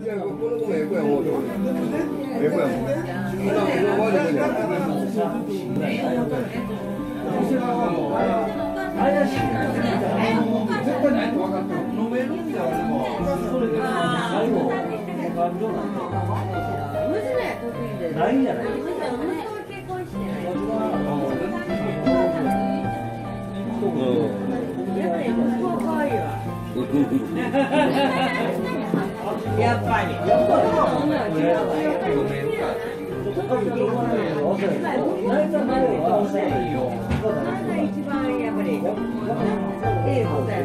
いや、この子もえ子やもう。も。こ。怪しい。絶対と分かって。飲めるん、も。娘で。ないんじゃない。は結婚してない。息子可愛いわ。やっぱり。ごめんか。一番やっぱり。っえ、そうっよ。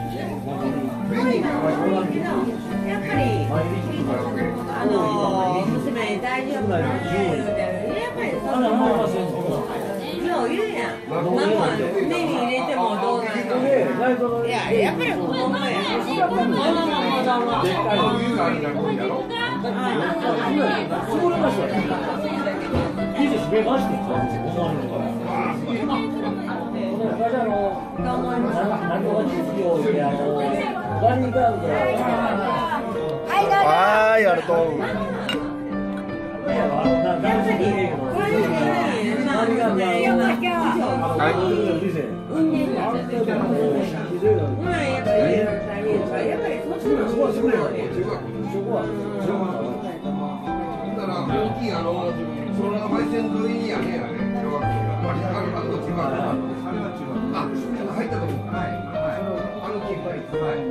やっぱりあかてやっぱりう。あ、はい。ありがとういあそい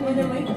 Bueno,